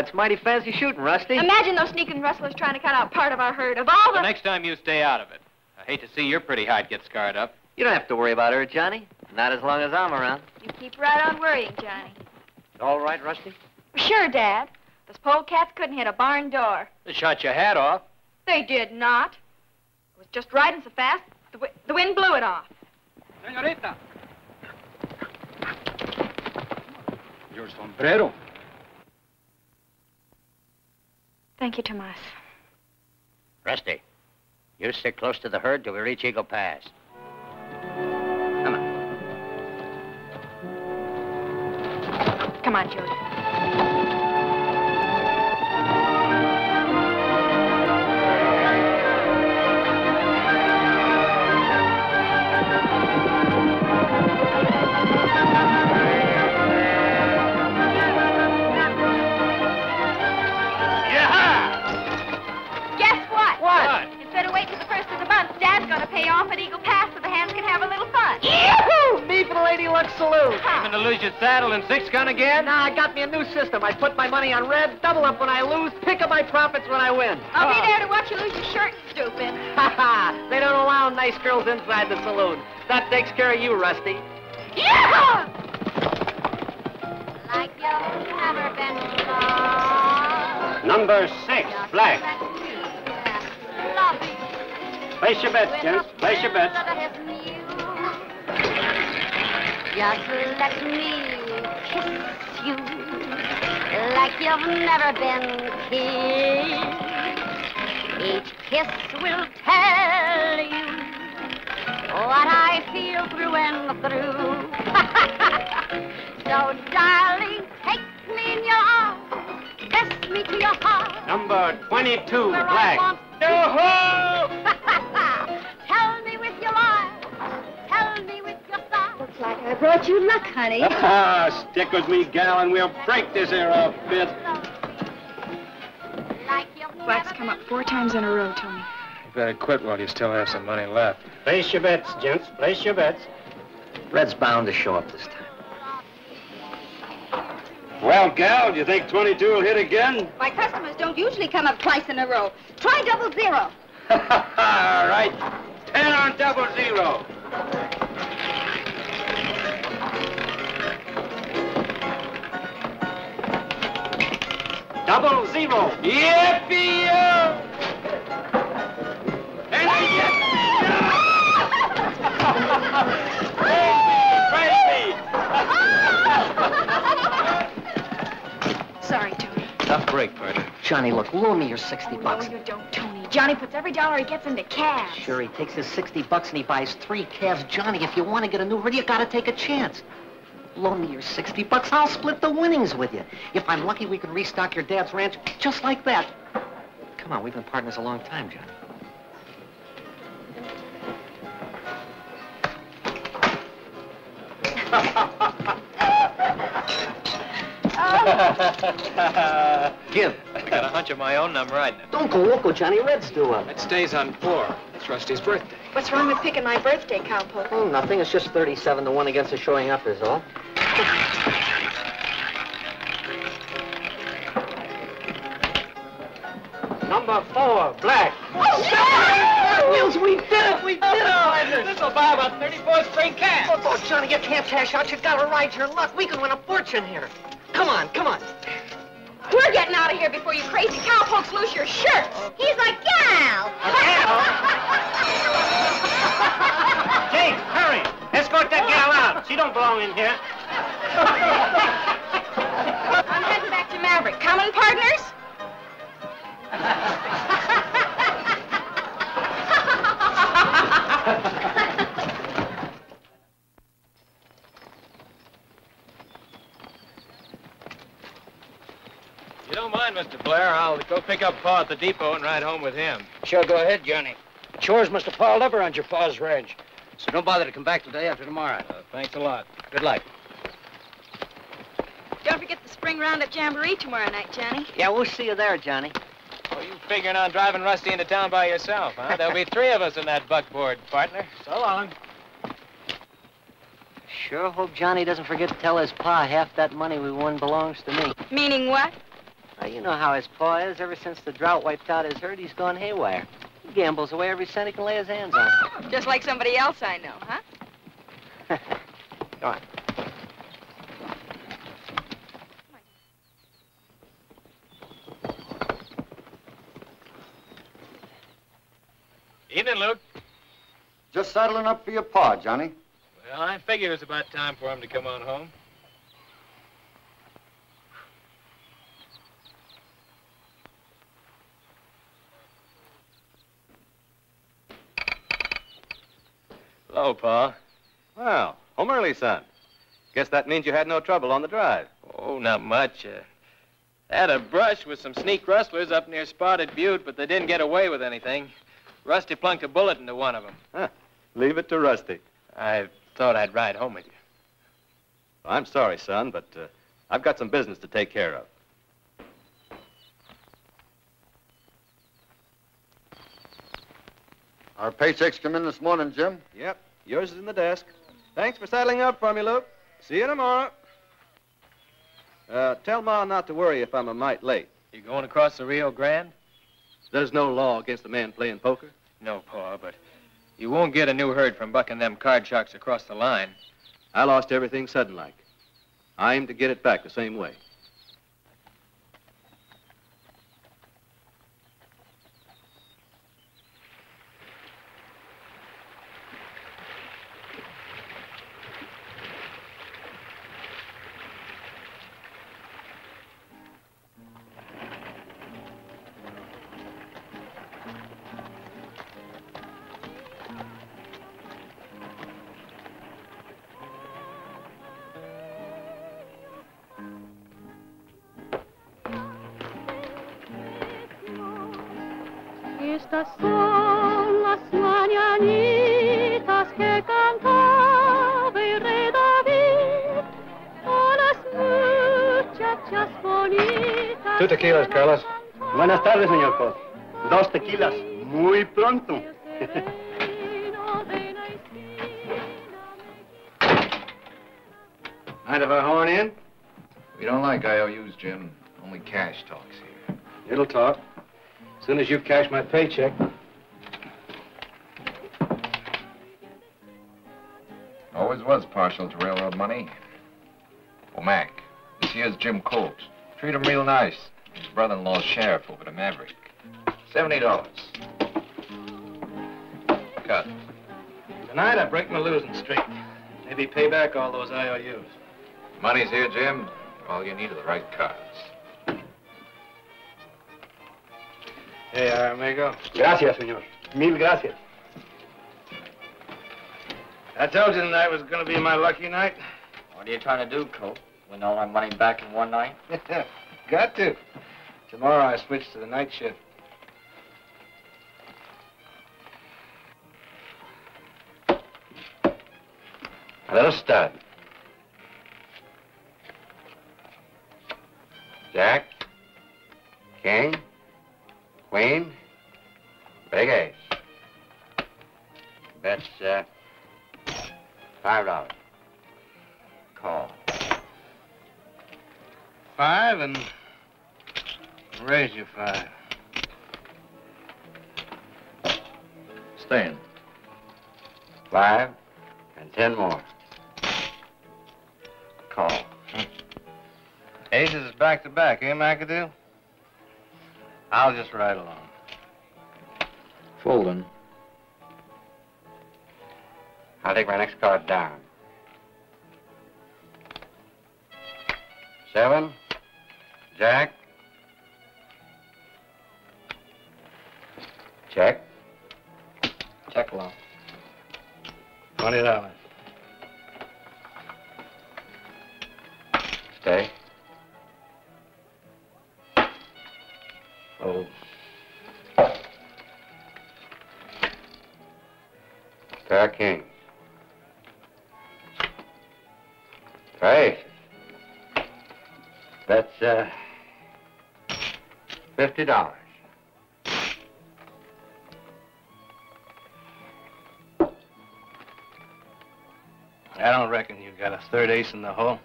that's mighty fancy shooting, Rusty. Imagine those sneaking rustlers trying to cut out part of our herd. Of all The the... next time you stay out of it. I hate to see your pretty hide get scarred up. You don't have to worry about her, Johnny. Not as long as I'm around. You keep right on worrying, Johnny. All right, Rusty? Sure, Dad. Those polecats couldn't hit a barn door. They shot your hat off. They did not. It was just riding so fast, the, wi- the wind blew it off. Senorita. Your sombrero. Thank you, Tomas. Rusty, you stick close to the herd till we reach Eagle Pass. Come on. Come on, Jody. Pay off at Eagle Pass so the hands can have a little fun. Yahoo! Me for the Lady Luck Saloon. Aiming to lose your saddle and six gun again? Nah, I got me a new system. I put my money on red, double up when I lose, pick up my profits when I win. I'll be ah. there to watch you lose your shirt, stupid. Ha ha! They don't allow nice girls inside the saloon. That takes care of you, Rusty. Yeah! Like you've never been loved. Number six, Black. Place your bets, gents. Place your bets. Just let me kiss you like you've never been kissed. Each kiss will tell you what I feel through and through. so, darling, take me in your arms, kiss me to your heart. Number 22, Where I Black. want brought you luck, honey. Ah, stick with me, gal, and we'll break this here outfit. Like you've Black's come up four times in a row, Tony. You better quit while you still have some money left. Place your bets, gents. Place your bets. Red's bound to show up this time. Well, gal, do you think 22 will hit again? My customers don't usually come up twice in a row. Try double zero. All right. 10 on double zero. Double zero. Yippee-yo! And a yippee-yo! Praise me! Sorry, Tony. Tough break, partner. Johnny, look, loan me your 60 No, bucks. you don't, Tony. Johnny puts every dollar he gets into cash. Sure, he takes his 60 bucks and he buys three calves. Johnny, if you want to get a new herd, you gotta take a chance. Loan me your 60 bucks, I'll split the winnings with you. If I'm lucky, we can restock your dad's ranch just like that. Come on, we've been partners a long time, Johnny. Give. I got a hunch of my own I'm riding it. Don't go loco, Johnny. Red's due up. It stays on four. It's Rusty's birthday. What's wrong with picking my birthday, cowpoke? Oh, nothing. It's just 37 to 1 against the showing up is all. Number four, Black. Oh, Wheels, we did it! We did it! Oh, This'll buy about 34 string cash. Oh, oh, Johnny, you can't cash out. You've gotta ride your luck. We can win a fortune here. Come on, come on. We're getting out of here before you crazy cowpokes lose your shirts. He's a gal. A? Jake, hurry. Escort that gal out. She don't belong in here. I'm heading back to Maverick. Coming, partners? Mind, Mr. Blair, I'll go pick up Pa at the depot and ride home with him. Sure, go ahead, Johnny. Chores must have piled up around your pa's ranch. So don't bother to come back till day after tomorrow. Uh, thanks a lot. Good luck. Don't forget the spring roundup jamboree tomorrow night, Johnny. Yeah, we'll see you there, Johnny. Oh, you figuring on driving Rusty into town by yourself, huh? There'll be three of us in that buckboard, partner. So long. Sure hope Johnny doesn't forget to tell his pa half that money we won belongs to me. Meaning what? Now, you know how his paw is. Ever since the drought wiped out his herd, he's gone haywire. He gambles away every cent he can lay his hands on. Just like somebody else I know, huh? Go on. Evening, Luke. Just saddling up for your pa, Johnny. Well, I figured it was about time for him to come on home. Hello, Pa. Well, home early, son. Guess that means you had no trouble on the drive. Oh, not much. Uh, had a brush with some sneak rustlers up near Spotted Butte, but they didn't get away with anything. Rusty plunked a bullet into one of them. Huh. Leave it to Rusty. I thought I'd ride home with you. I'm sorry, son, but uh, I've got some business to take care of. Our paychecks come in this morning, Jim. Yep, yours is in the desk. Thanks for saddling up for me, Luke. See you tomorrow. Uh, tell Ma not to worry if I'm a mite late. You going across the Rio Grande? There's no law against a man playing poker. No, Pa, but you won't get a new herd from bucking them card sharks across the line. I lost everything sudden like. I aim to get it back the same way. Soon as you cash my paycheck. Always was partial to railroad money. Well, Mac, this here's Jim Colt. Treat him real nice. His brother-in-law's sheriff over to Maverick. Seventy dollars. Cut. Tonight I break my losing streak. Maybe pay back all those IOUs. Money's here, Jim. All you need are the right cards. Hey, amigo. Gracias, señor. Mil gracias. I told you tonight was going to be my lucky night. What are you trying to do, Colt? Win all my money back in one night? Got to. Tomorrow I switch to the night shift. A little stud. Jack. King. Queen. Big ace. That's, uh, five dollars. Call. Five and raise your five. Staying. Five and ten more. Call. Aces is back to back, eh, McAdoo? I'll just ride along. Folding. I'll take my next card down. Seven. Jack. Check. Check along. Twenty dollars. Stay. Pair of kings. That's, uh, fifty dollars. I don't reckon you got a third ace in the hole.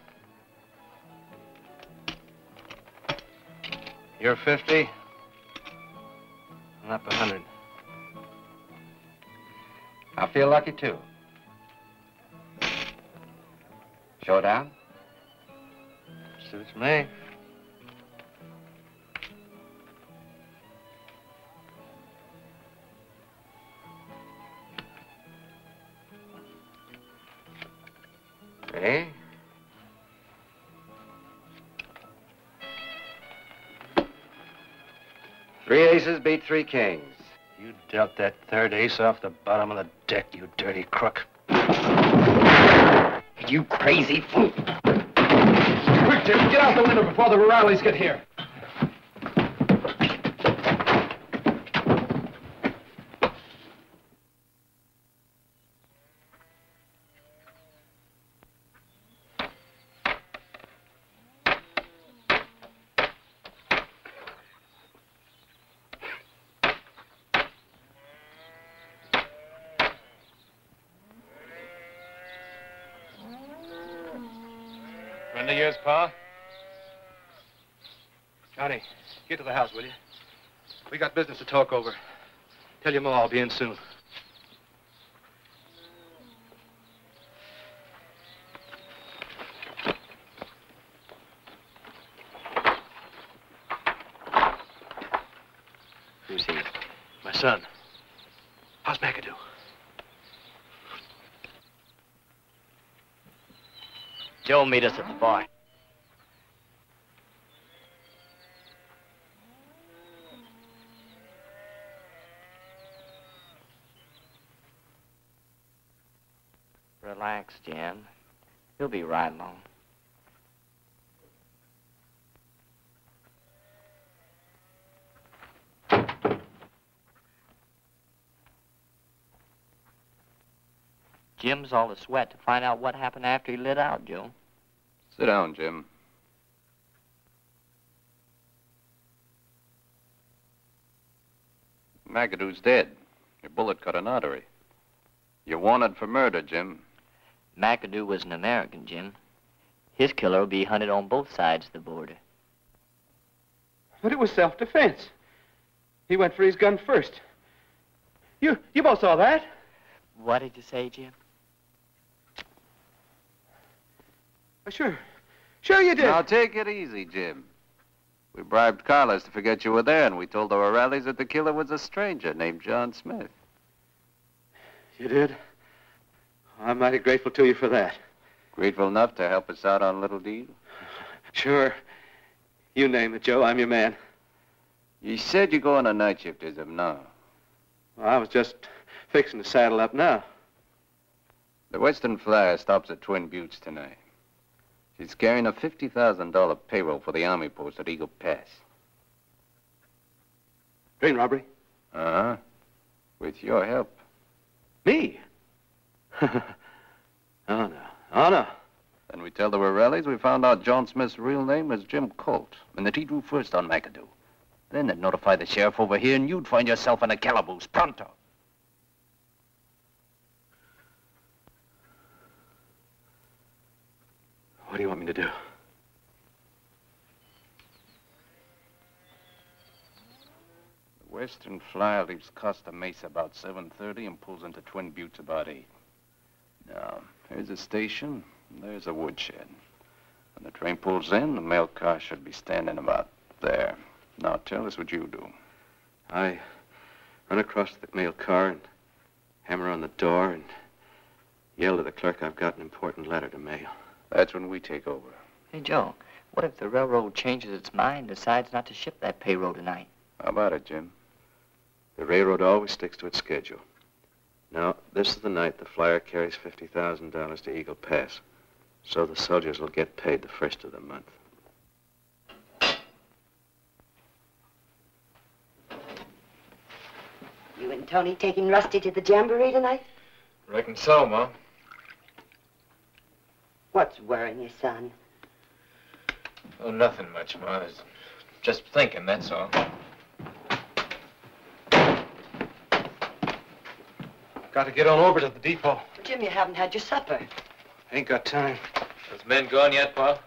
You're 50. I'm up a 100. I feel lucky, too. Showdown? Suits me. Three kings. You dealt that third ace off the bottom of the deck, you dirty crook. You crazy fool. Quick, Jim, get out the window before the rurales get here. Yours, Pa? Johnny, get to the house, will you? We got business to talk over. Tell your ma I'll be in soon. Who's he? My son. How's McAdoo? Joe, meet us at the bar. Jim. He'll be right along. Jim's all the sweat to find out what happened after he lit out, Joe. Sit down, Jim. McAdoo's dead. Your bullet cut an artery. You're wanted for murder, Jim. McAdoo was an American, Jim. His killer will be hunted on both sides of the border. But it was self-defense. He went for his gun first. You, you both saw that? What did you say, Jim? Oh, sure. Sure you did. Now take it easy, Jim. We bribed Carlos to forget you were there, and we told the rurales that the killer was a stranger named John Smith. You did? I'm mighty grateful to you for that. Grateful enough to help us out on a little deal? Sure. You name it, Joe. I'm your man. You said you go on a night shift as of now. Well, I was just fixing to saddle up now. The Western Flyer stops at Twin Buttes tonight. She's carrying a $50,000 payroll for the Army post at Eagle Pass. Train robbery? Uh-huh. With your help. Me? Oh, no. Oh, no. Then we tell the rurales we found out John Smith's real name was Jim Colt, and that he drew first on McAdoo. Then they'd notify the sheriff over here, and you'd find yourself in a calaboose pronto. What do you want me to do? The Western Flyer leaves Costa Mesa about 7.30 and pulls into Twin Buttes about 8. Now, here's a station, and there's a woodshed. When the train pulls in, the mail car should be standing about there. Now, tell us what you do. I run across the mail car and hammer on the door and yell to the clerk I've got an important letter to mail. That's when we take over. Hey, Joe, What if the railroad changes its mind and decides not to ship that payroll tonight? How about it, Jim? The railroad always sticks to its schedule. Now, this is the night the flyer carries $50,000 to Eagle Pass. So the soldiers will get paid the first of the month. You and Tony taking Rusty to the jamboree tonight? Reckon so, Ma. What's worrying you, son? Oh, nothing much, Ma. I was just thinking, that's all. Got to get on over to the depot. Jim, you haven't had your supper. Ain't got time. Those men gone yet, Pa?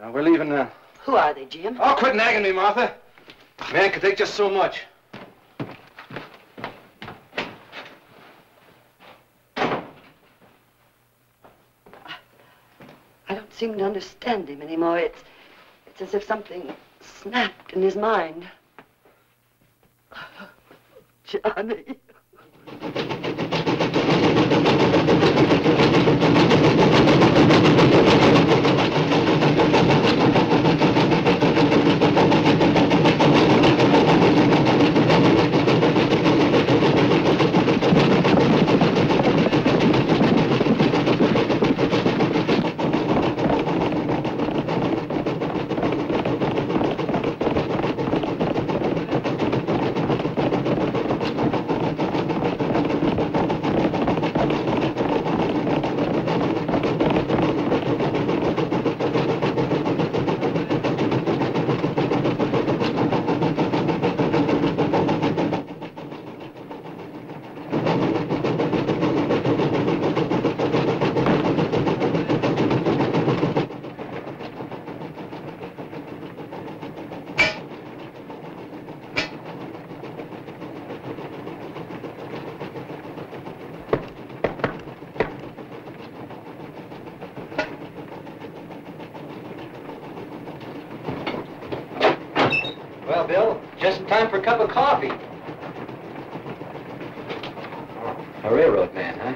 Now, we're leaving now. Who are they, Jim? Oh, quit nagging me, Martha. Man can take just so much. I don't seem to understand him anymore. It's, it's as if something snapped in his mind. Johnny. Well, Bill, just in time for a cup of coffee. A railroad man, huh?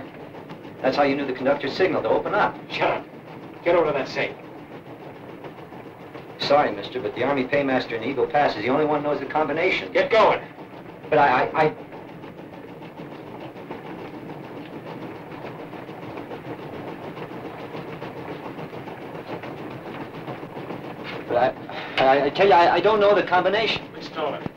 That's how you knew the conductor's signal to open up. Shut up. Get over to that safe. Sorry, mister, but the Army paymaster in Eagle Pass is the only one who knows the combination. Get going. But I, I, I... But I, I, I tell you, I, I don't know the combination. We stole it.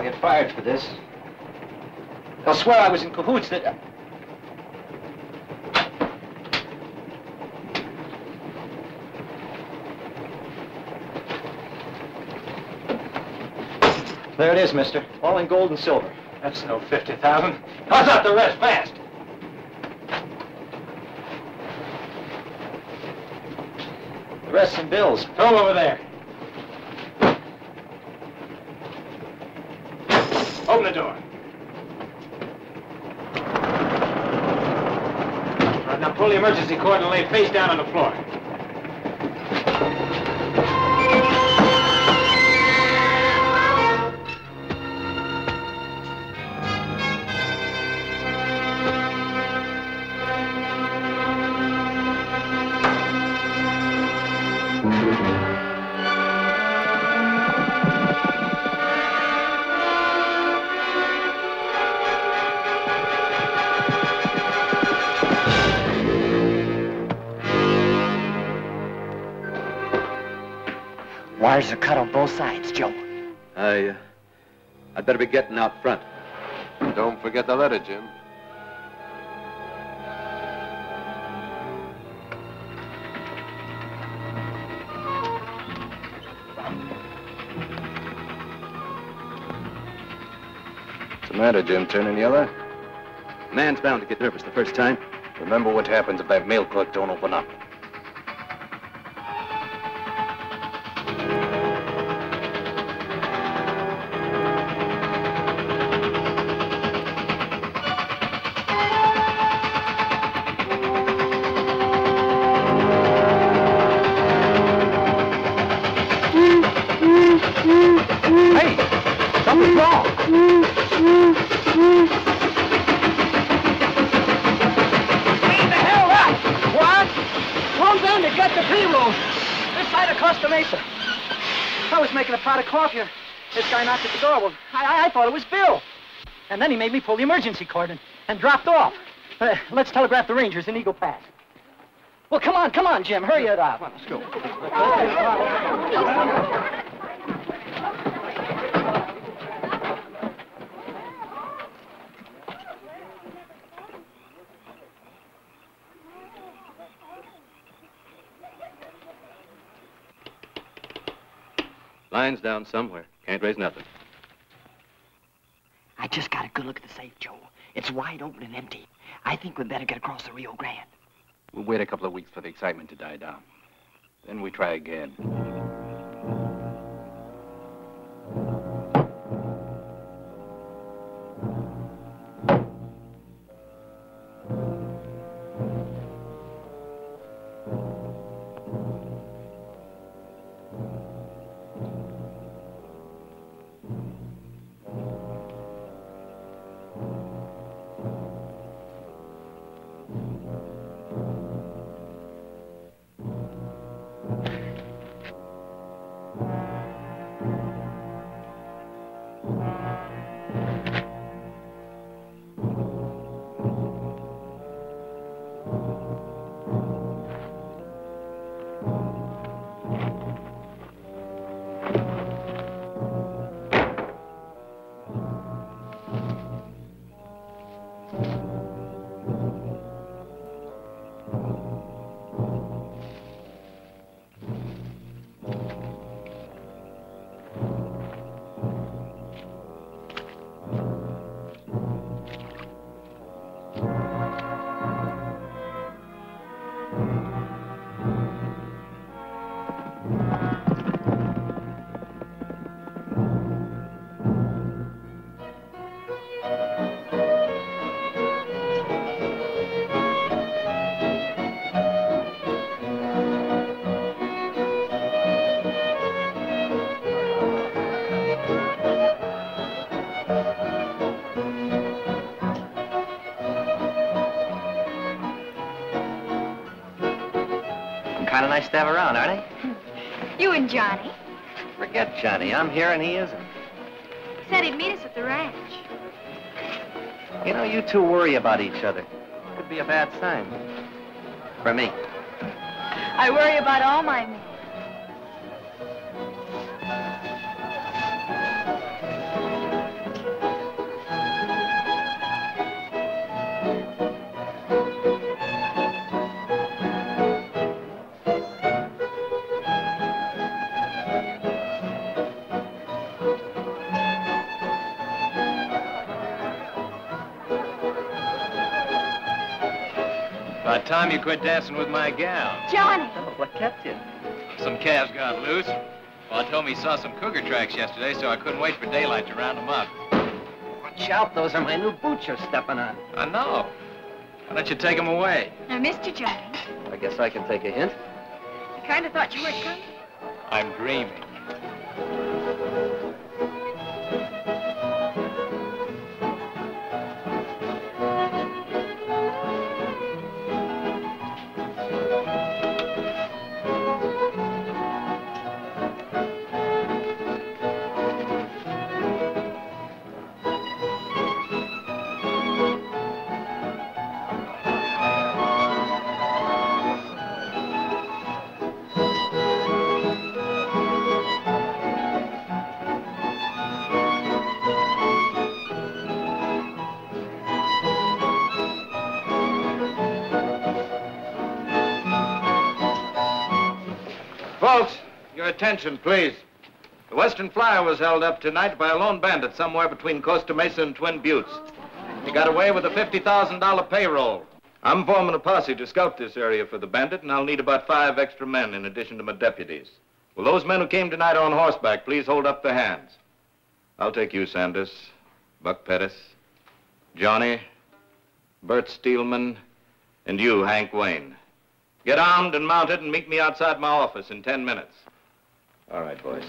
I'll get fired for this. They'll swear I was in cahoots that... Uh, there it is, mister. All in gold and silver. That's no 50,000. How's out the rest, fast? The rest in bills. Throw 'em over there. Open the door. All right, now pull the emergency cord and lay face down on the floor. Both sides, Joe. I, uh, I'd better be getting out front. Don't forget the letter, Jim. What's the matter, Jim? Turning yellow? Man's bound to get nervous the first time. Remember what happens if that mail clerk don't open up. Then he made me pull the emergency cord and, and dropped off. Uh, let's telegraph the Rangers in Eagle Pass. Well, come on, come on, Jim. Hurry it up. let's go. Line's down somewhere. Can't raise nothing. I just got a good look at the safe, Joe. It's wide open and empty. I think we'd better get across the Rio Grande. We'll wait a couple of weeks for the excitement to die down. Then we try again. Nice to have around, aren't You and Johnny. Forget Johnny. I'm here and he isn't. Said he'd meet us at the ranch. You know, you two worry about each other. Could be a bad sign. For me. I worry about all my men. About time you quit dancing with my gal. Johnny! Oh, what kept you? Some calves got loose. Well, told me he saw some cougar tracks yesterday, so I couldn't wait for daylight to round them up. Watch out, those are my new boots you're stepping on. I know. Why don't you take them away? I missed you, Johnny. I guess I can take a hint. I kind of thought you weren't coming. I'm dreaming. Attention, please. The Western Flyer was held up tonight by a lone bandit somewhere between Costa Mesa and Twin Buttes. He got away with a $50,000 payroll. I'm forming a posse to scout this area for the bandit, and I'll need about five extra men in addition to my deputies. Will those men who came tonight on horseback please hold up their hands? I'll take you, Sanders, Buck Pettis, Johnny, Bert Steelman, and you, Hank Wayne. Get armed and mounted and meet me outside my office in ten minutes. All right, boys.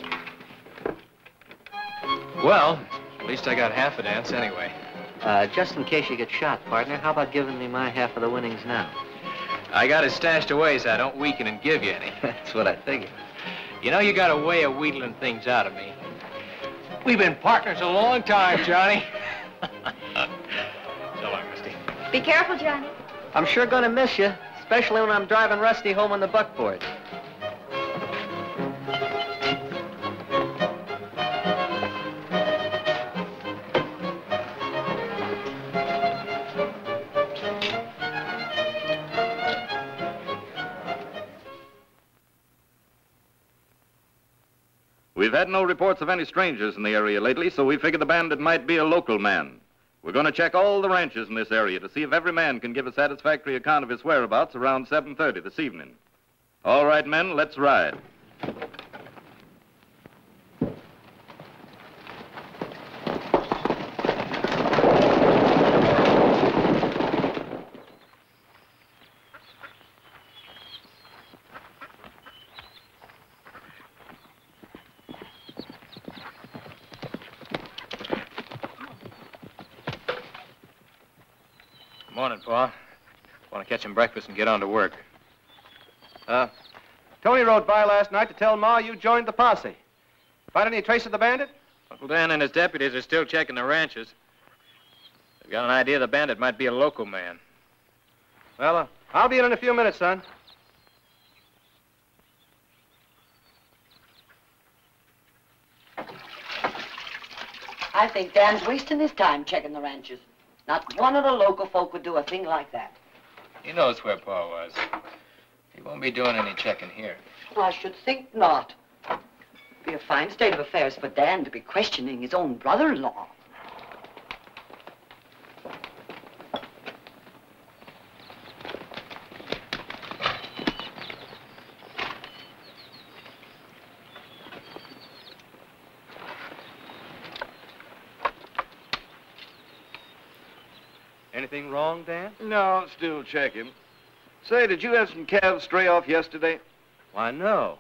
Well, at least I got half a dance anyway. Uh, just in case you get shot, partner, how about giving me my half of the winnings now? I got it stashed away so I don't weaken and give you any. That's what I figured. You know, you got a way of wheedling things out of me. We've been partners a long time, Johnny. so long, Rusty. Be careful, Johnny. I'm sure gonna miss you, especially when I'm driving Rusty home on the buckboard. We've had no reports of any strangers in the area lately, so we figured the bandit might be a local man. We're going to check all the ranches in this area to see if every man can give a satisfactory account of his whereabouts around 7.30 this evening. All right, men, let's ride. Morning, Pa. Want to catch him breakfast and get on to work. Uh, Tony rode by last night to tell Ma you joined the posse. Find any trace of the bandit? Uncle Dan and his deputies are still checking the ranches. They've got an idea the bandit might be a local man. Well, uh, I'll be in in a few minutes, son. I think Dan's wasting his time checking the ranches. Not one of the local folk would do a thing like that. He knows where Pa was. He won't be doing any checking here. I should think not. Be a fine state of affairs for Dan to be questioning his own brother-in-law. Anything wrong, Dan? No, still checking. Say, did you have some calves stray off yesterday? Why, no.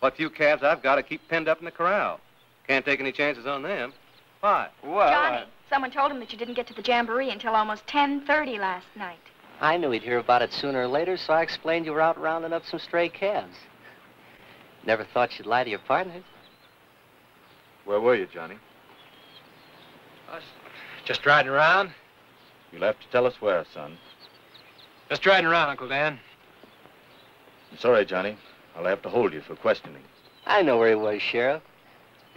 What few calves I've got to keep penned up in the corral. Can't take any chances on them. Why? Well, Johnny, someone told him that you didn't get to the jamboree until almost 10.30 last night. I knew he'd hear about it sooner or later, so I explained you were out rounding up some stray calves. Never thought you'd lie to your partners. Where were you, Johnny? Just riding around? You'll have to tell us where, son. Just riding around, Uncle Dan. I'm sorry, Johnny. I'll have to hold you for questioning. I know where he was, Sheriff.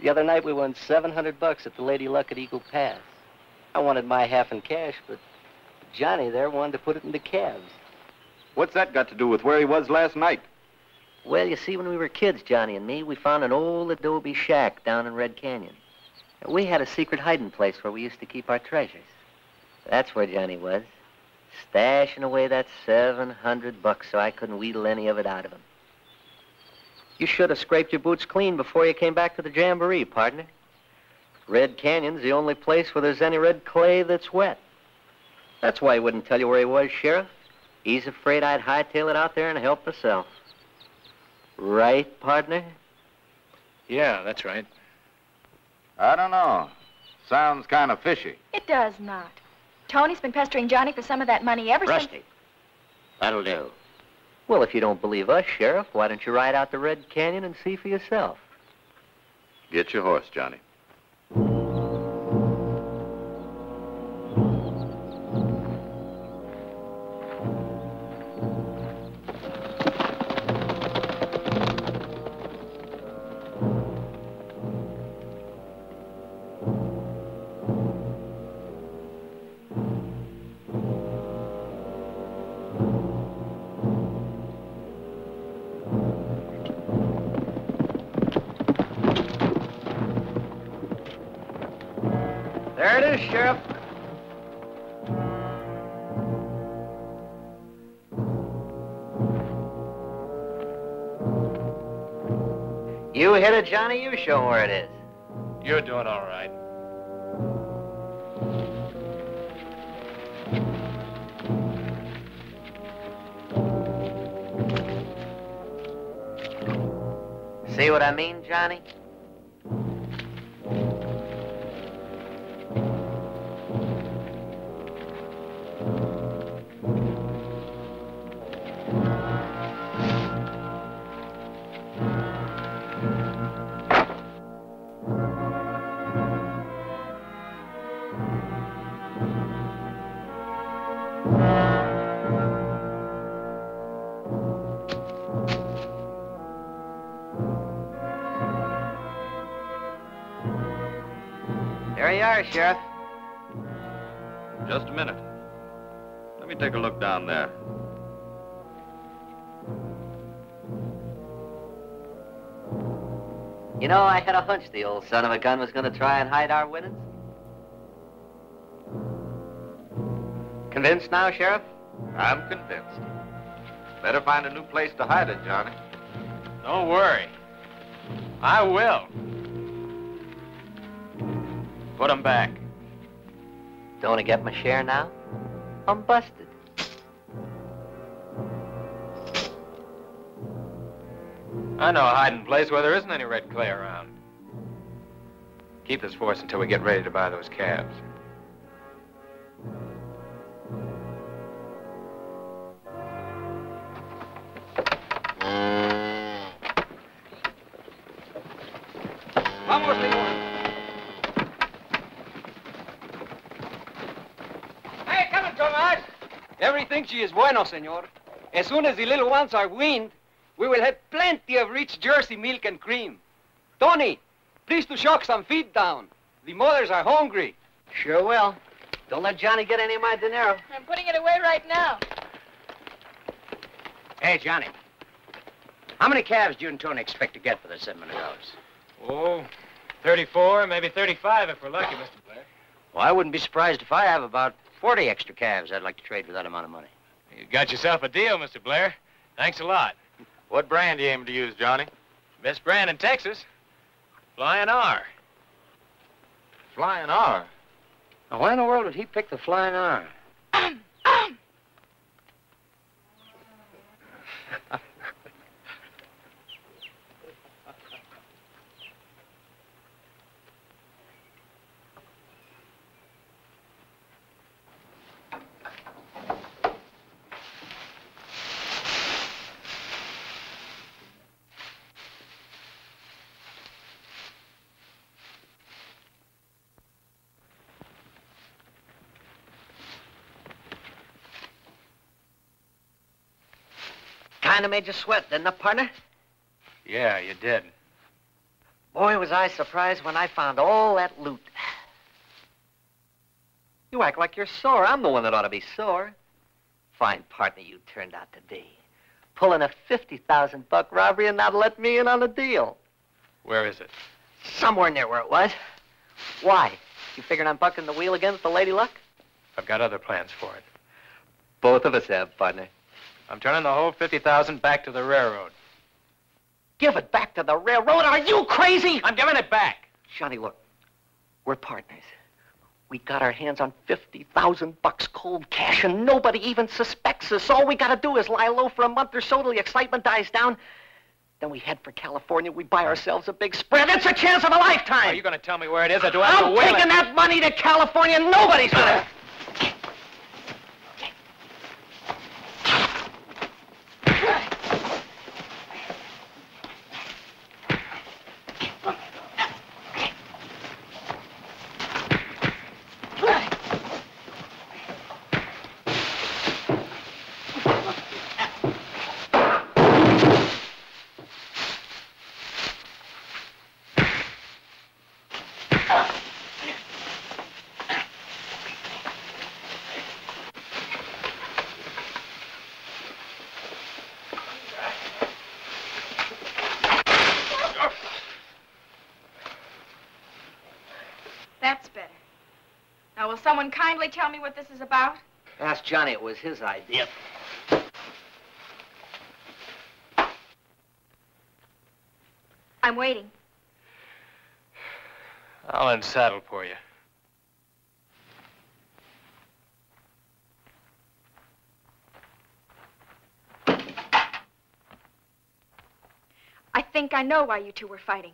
The other night we won 700 bucks at the Lady Luck at Eagle Pass. I wanted my half in cash, but Johnny there wanted to put it into calves. What's that got to do with where he was last night? Well, you see, when we were kids, Johnny and me, we found an old adobe shack down in Red Canyon. We had a secret hiding place where we used to keep our treasures. That's where Johnny was, stashing away that 700 bucks so I couldn't wheedle any of it out of him. You should have scraped your boots clean before you came back to the jamboree, partner. Red Canyon's the only place where there's any red clay that's wet. That's why he wouldn't tell you where he was, Sheriff. He's afraid I'd hightail it out there and help myself. Right, partner? Yeah, that's right. I don't know. Sounds kind of fishy. It does not. Tony's been pestering Johnny for some of that money ever since... Rusty. That'll do. Well, if you don't believe us, Sheriff, why don't you ride out the Red Canyon and see for yourself? Get your horse, Johnny. Hit it, Johnny. You show where it is. You're doing all right. See what I mean, Johnny? Sheriff. Just a minute. Let me take a look down there. You know, I had a hunch the old son of a gun was going to try and hide our winnings. Convinced now, Sheriff? I'm convinced. Better find a new place to hide it, Johnny. Don't worry. I will. Put 'em back. Don't want to get my share now? I'm busted. I know a hiding place where there isn't any red clay around. Keep this for us until we get ready to buy those calves. Everything is bueno, senor. As soon as the little ones are weaned, we will have plenty of rich Jersey milk and cream. Tony, please to shock some feed down. The mothers are hungry. Sure will. Don't let Johnny get any of my dinero. I'm putting it away right now. Hey, Johnny. How many calves do you and Tony expect to get for the $700? Oh, 34, maybe 35 if we're lucky, Mr. Blair. Well, I wouldn't be surprised if I have about 40 extra calves I'd like to trade for that amount of money. You got yourself a deal, Mr. Blair. Thanks a lot. What brand do you aim to use, Johnny? Best brand in Texas. Flying R. Flying R. Now, why in the world did he pick the flying R? Kind of made you sweat, didn't it, partner? Yeah, you did. Boy, was I surprised when I found all that loot. You act like you're sore. I'm the one that ought to be sore. Fine partner you turned out to be. Pulling a 50,000 buck robbery and not let me in on the deal. Where is it? Somewhere near where it was. Why? You figuring I'm bucking the wheel again with the Lady Luck? I've got other plans for it. Both of us have, partner. I'm turning the whole 50,000 back to the railroad. Give it back to the railroad. Are you crazy? I'm giving it back. Johnny, look. We're partners. We got our hands on 50,000 bucks cold cash, and nobody even suspects us. All we gotta do is lie low for a month or so till the excitement dies down. Then we head for California. We buy ourselves a big spread. It's a chance of a lifetime. Are you going to tell me where it is, or do I have to I'm taking that money to California. Nobody's gonna. That's better. Now, will someone kindly tell me what this is about? Ask Johnny. It was his idea. I'm waiting. I'll unsaddle for you. I think I know why you two were fighting.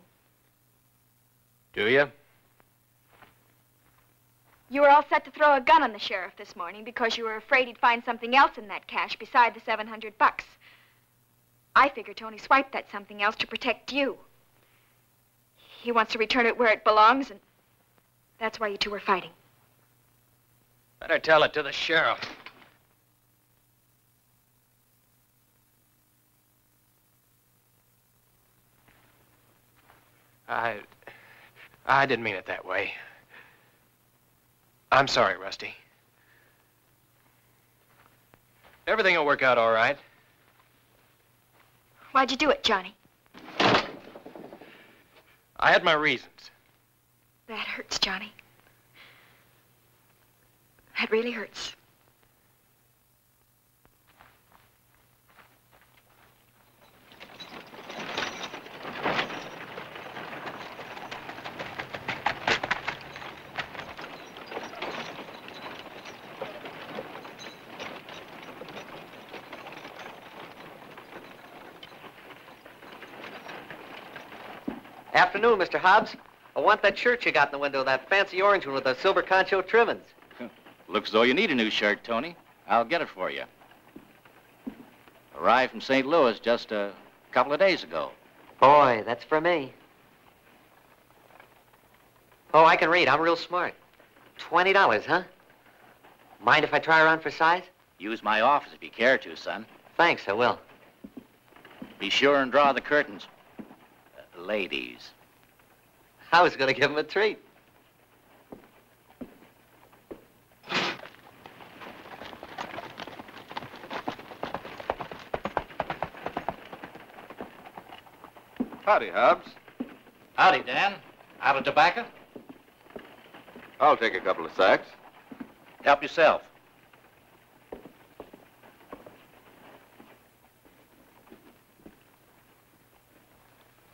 Do you? You were all set to throw a gun on the sheriff this morning because you were afraid he'd find something else in that cash beside the 700 bucks. I figure Tony swiped that something else to protect you. He wants to return it where it belongs, and that's why you two were fighting. Better tell it to the sheriff. I... I didn't mean it that way. I'm sorry, Rusty. Everything will work out all right. Why'd you do it, Johnny? I had my reasons. That hurts, Johnny. That really hurts. Afternoon, Mr. Hobbs. I want that shirt you got in the window, that fancy orange one with the silver concho trimmings. Looks as though you need a new shirt, Tony. I'll get it for you. Arrived from St. Louis just a couple of days ago. Boy, that's for me. Oh, I can read. I'm real smart. Twenty dollars, huh? Mind if I try around for size? Use my office if you care to, son. Thanks, I will. Be sure and draw the curtains. Ladies. I was going to give him a treat. Howdy, Hobbs. Howdy, Dan. Out of tobacco? I'll take a couple of sacks. Help yourself.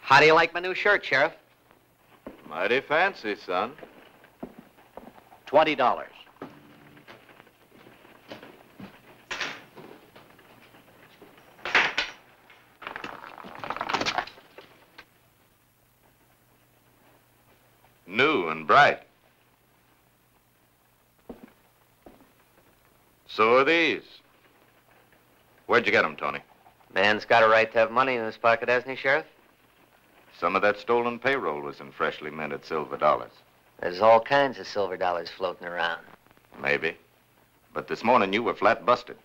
How do you like my new shirt, Sheriff? Mighty fancy, son. Twenty dollars. New and bright. So are these. Where'd you get 'em, Tony? Man's got a right to have money in his pocket, hasn't he, Sheriff? Some of that stolen payroll was in freshly minted silver dollars. There's all kinds of silver dollars floating around. Maybe. But this morning you were flat busted.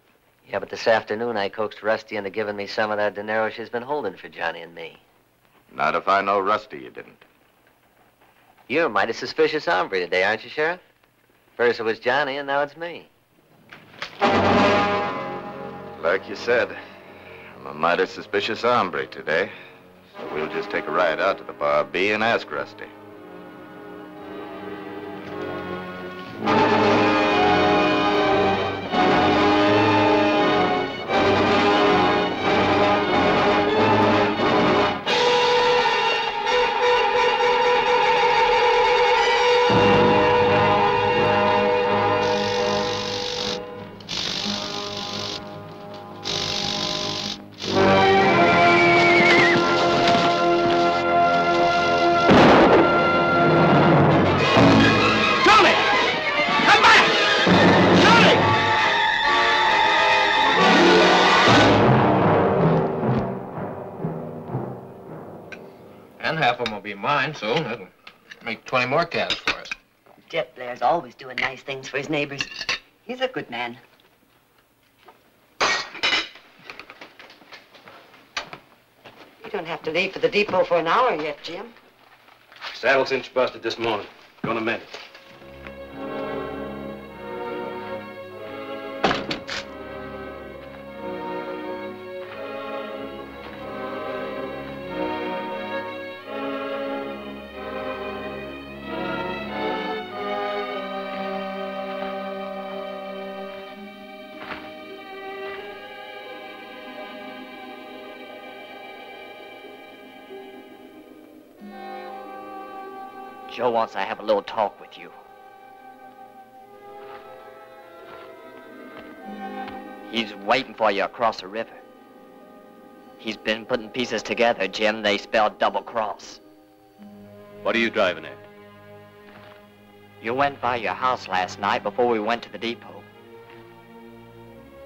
Yeah, but this afternoon I coaxed Rusty into giving me some of that dinero she's been holding for Johnny and me. Not if I know Rusty, you didn't. You're a mighty suspicious hombre today, aren't you, Sheriff? First it was Johnny, and now it's me. Like you said, I'm a mighty suspicious hombre today. So we'll just take a ride out to the Bar B and ask Rusty. Mine, so that'll make 20 more calves for us. Jet Blair's always doing nice things for his neighbors. He's a good man. You don't have to leave for the depot for an hour yet, Jim. Saddle cinch busted this morning. Gonna mend it. Joe wants to have a little talk with you. He's waiting for you across the river. He's been putting pieces together, Jim. They spell double cross. What are you driving at? You went by your house last night before we went to the depot.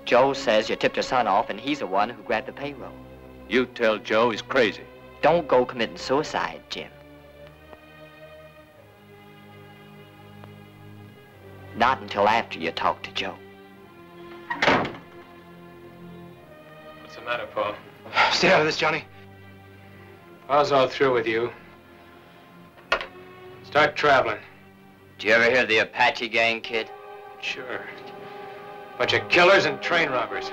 Joe says you tipped your son off, and he's the one who grabbed the payroll. You tell Joe he's crazy. Don't go committing suicide, Jim. Not until after you talk to Joe. What's the matter, Paul? Stay out of this, Johnny. Paul's all through with you. Start traveling. Did you ever hear of the Apache gang, kid? Sure. Bunch of killers and train robbers.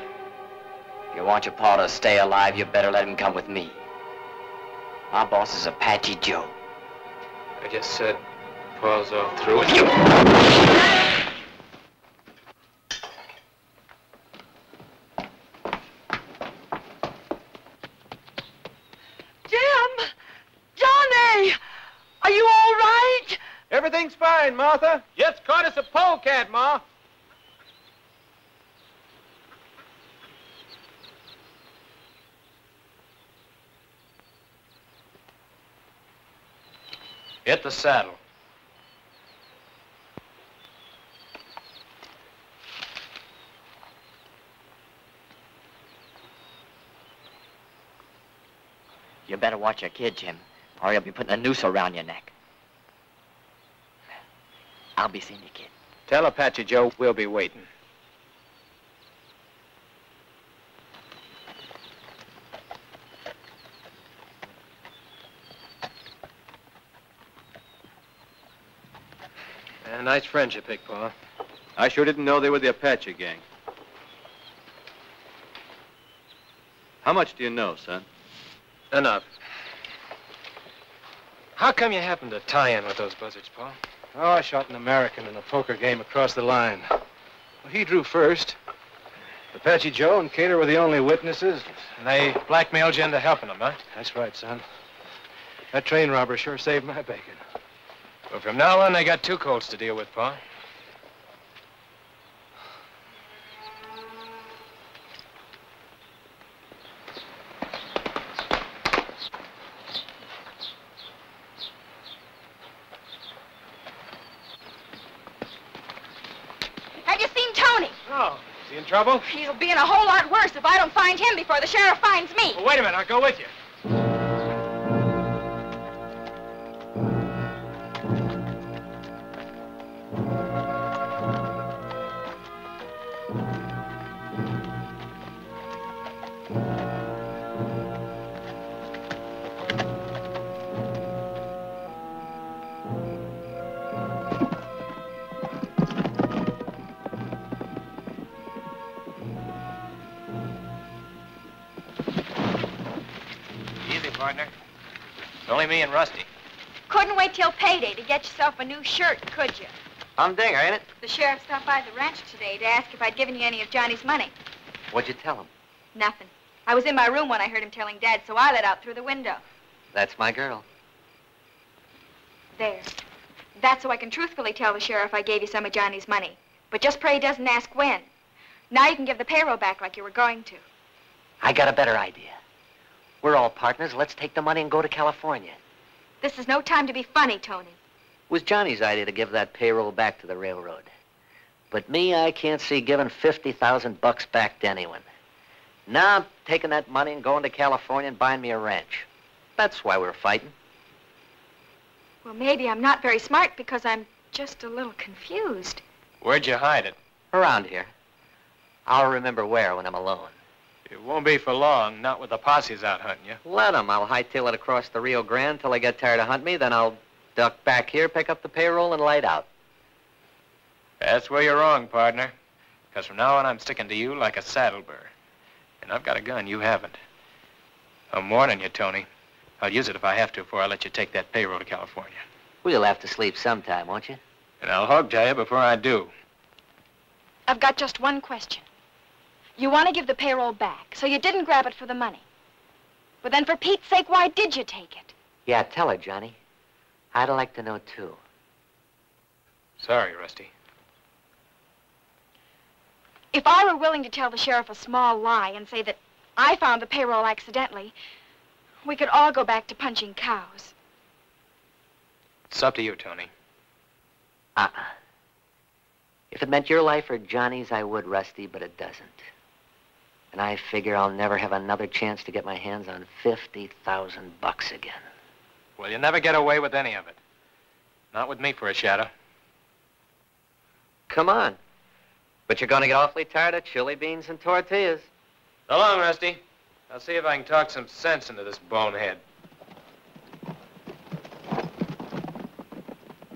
If you want your pa to stay alive, you better let him come with me. My boss is Apache Joe. I just said Paul's all through with you. Jim! Johnny! Are you all right? Everything's Martha. Just caught us a polecat, Ma. Hit the saddle. You better watch your kid, Jim, or he'll be putting a noose around your neck. I'll be seeing you, kid. Tell Apache Joe we'll be waiting. A nice friend you picked, Pa. I sure didn't know they were the Apache gang. How much do you know, son? Enough. How come you happened to tie in with those buzzards, Pa? Oh, I shot an American in a poker game across the line. Well, he drew first. Apache Joe and Cater were the only witnesses. And they blackmailed you into helping them, huh? That's right, son. That train robber sure saved my bacon. Well, from now on, they got two colts to deal with, Pa. Have you seen Tony? Oh, is he in trouble? He'll be in a whole lot worse if I don't find him before the sheriff finds me. Well, wait a minute, I'll go with you. Me and Rusty. Couldn't wait till payday to get yourself a new shirt, could you? I'm Humdinger, ain't it? The sheriff stopped by the ranch today to ask if I'd given you any of Johnny's money. What'd you tell him? Nothing. I was in my room when I heard him telling Dad, so I let out through the window. That's my girl. There. That's so I can truthfully tell the sheriff I gave you some of Johnny's money. But just pray he doesn't ask when. Now you can give the payroll back like you were going to. I got a better idea. We're all partners. Let's take the money and go to California. This is no time to be funny, Tony. It was Johnny's idea to give that payroll back to the railroad. But me, I can't see giving 50,000 bucks back to anyone. Now I'm taking that money and going to California and buying me a ranch. That's why we're fighting. Well, maybe I'm not very smart because I'm just a little confused. Where'd you hide it? Around here. I'll remember where when I'm alone. It won't be for long, not with the posses out hunting you. Let 'em. I'll hightail it across the Rio Grande till they get tired of hunting me. Then I'll duck back here, pick up the payroll, and light out. That's where you're wrong, partner. Because from now on, I'm sticking to you like a saddle burr. And I've got a gun you haven't. I'm warning you, Tony. I'll use it if I have to before I let you take that payroll to California. We'll have to sleep sometime, won't you? And I'll hog tie you before I do. I've got just one question. You want to give the payroll back, so you didn't grab it for the money. But then, for Pete's sake, why did you take it? Yeah, tell her, Johnny. I'd like to know, too. Sorry, Rusty. If I were willing to tell the sheriff a small lie and say that I found the payroll accidentally, we could all go back to punching cows. It's up to you, Tony. Uh-uh. If it meant your life or Johnny's, I would, Rusty, but it doesn't. And I figure I'll never have another chance to get my hands on 50,000 bucks again. Well, you'll never get away with any of it. Not with me for a shadow. Come on. But you're going to get awfully tired of chili beans and tortillas. So long, Rusty. I'll see if I can talk some sense into this bonehead.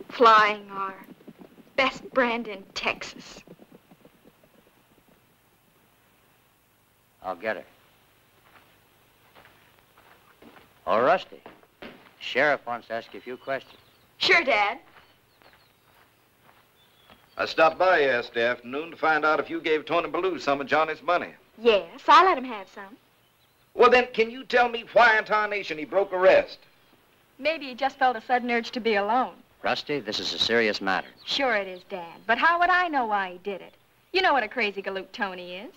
Flying R best brand in Texas. I'll get her. Oh, Rusty. Sheriff wants to ask you a few questions. Sure, Dad. I stopped by yesterday afternoon to find out if you gave Tony Ballou some of Johnny's money. Yes, I let him have some. Well, then, can you tell me why in tarnation he broke arrest? Maybe he just felt a sudden urge to be alone. Rusty, this is a serious matter. Sure it is, Dad. But how would I know why he did it? You know what a crazy galoot Tony is.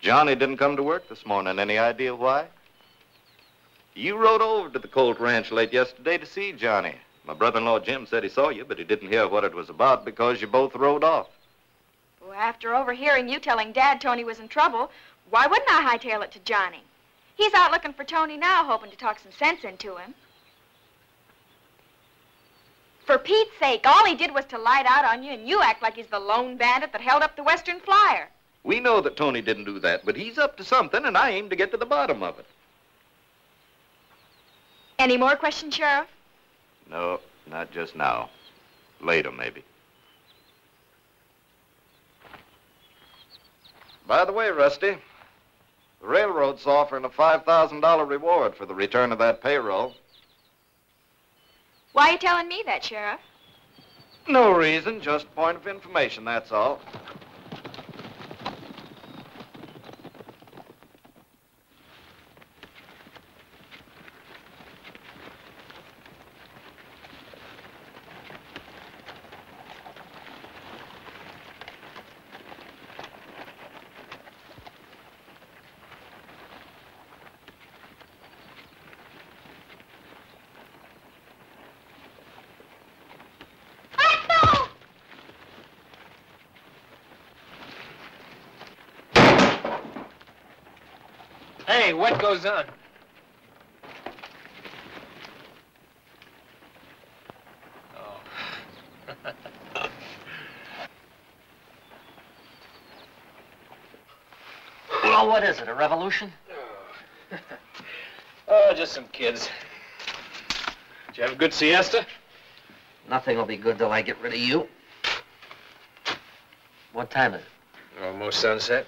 Johnny didn't come to work this morning. Any idea why? You rode over to the Colt Ranch late yesterday to see Johnny. My brother-in-law Jim said he saw you, but he didn't hear what it was about because you both rode off. Well, after overhearing you telling Dad Tony was in trouble, why wouldn't I hightail it to Johnny? He's out looking for Tony now, hoping to talk some sense into him. For Pete's sake, all he did was to light out on you, and you act like he's the lone bandit that held up the Western Flyer. We know that Tony didn't do that, but he's up to something, and I aim to get to the bottom of it. Any more questions, Sheriff? No, not just now. Later, maybe. By the way, Rusty, the railroad's offering a $5,000 reward for the return of that payroll. Why are you telling me that, Sheriff? No reason, just point of information, that's all. What goes on? Oh. Well, what is it, a revolution? Oh, just some kids. Did you have a good siesta? Nothing will be good till I get rid of you. What time is it? Almost sunset.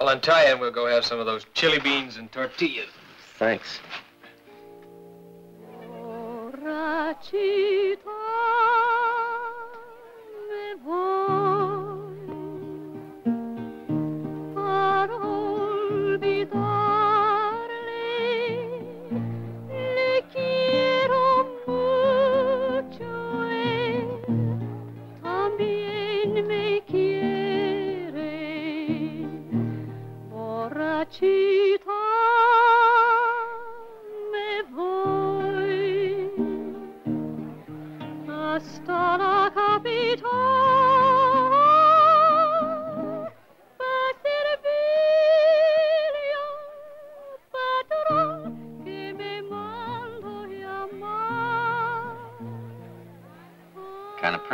I'll untie you and we'll go have some of those chili beans and tortillas. Thanks.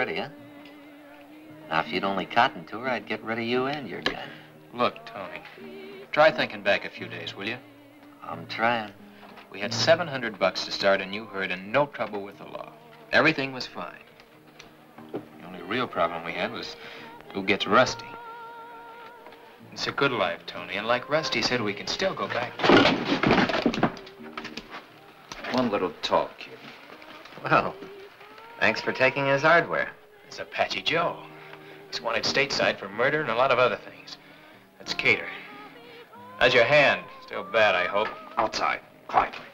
Kind of pretty, huh? Now, if you'd only cotton to her, I'd get rid of you and your gun. Look, Tony, try thinking back a few days, will you? I'm trying. We had 700 bucks to start a new herd and no trouble with the law. Everything was fine. The only real problem we had was who gets Rusty. It's a good life, Tony, and like Rusty said, we can still go back. One little talk, kid. Well, thanks for taking his hardware. It's Apache Joe. He's wanted stateside for murder and a lot of other things. That's Cater. How's your hand? Still bad, I hope. Outside, quietly.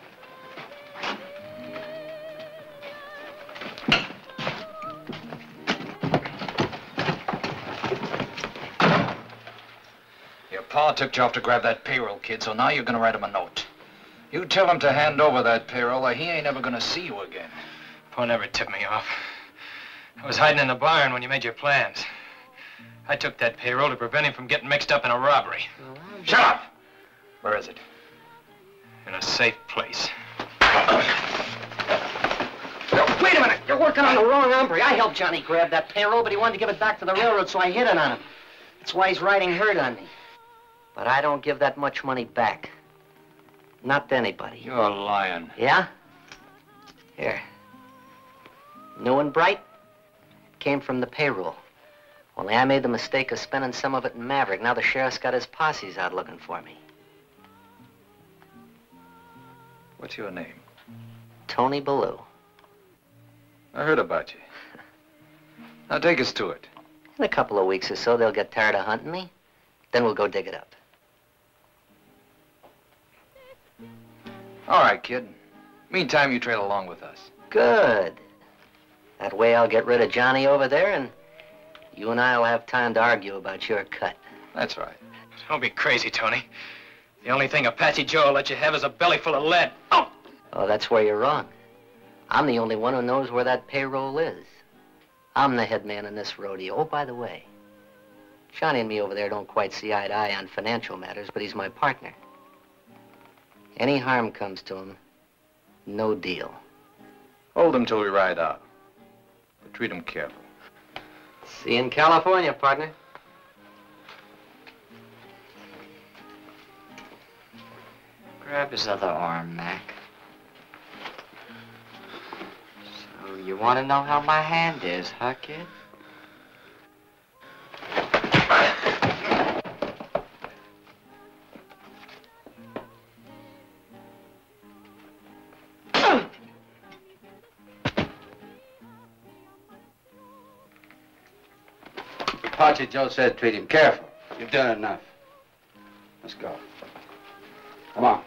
Your pa took you off to grab that payroll, kid, so now you're gonna write him a note. You tell him to hand over that payroll or he ain't ever gonna see you again. Pa never tipped me off. I was hiding in the barn when you made your plans. I took that payroll to prevent him from getting mixed up in a robbery. Shut up! Where is it? In a safe place. Wait a minute! You're working on the wrong hombre. I helped Johnny grab that payroll, but he wanted to give it back to the railroad, so I hid it on him. That's why he's riding herd on me. But I don't give that much money back. Not to anybody. You're lying. Yeah? Here. New and bright? came from the payroll. Only I made the mistake of spending some of it in Maverick. Now the sheriff's got his posses out looking for me. What's your name? Tony Ballou. I heard about you. Now take us to it. In a couple of weeks or so, they'll get tired of hunting me. Then we'll go dig it up. All right, kid. Meantime, you trail along with us. Good. That way I'll get rid of Johnny over there, and you and I will have time to argue about your cut. That's right. Don't be crazy, Tony. The only thing Apache Joe will let you have is a belly full of lead. Oh, Oh, that's where you're wrong. I'm the only one who knows where that payroll is. I'm the head man in this rodeo. Oh, by the way, Johnny and me over there don't quite see eye to eye on financial matters, but he's my partner. Any harm comes to him, no deal. Hold him till we ride out. Treat him careful. See you in California, partner. Grab his other arm, Mac. So you want to know how my hand is, huh, kid? Apache Joe said treat him careful. You've done enough. Let's go. Come on.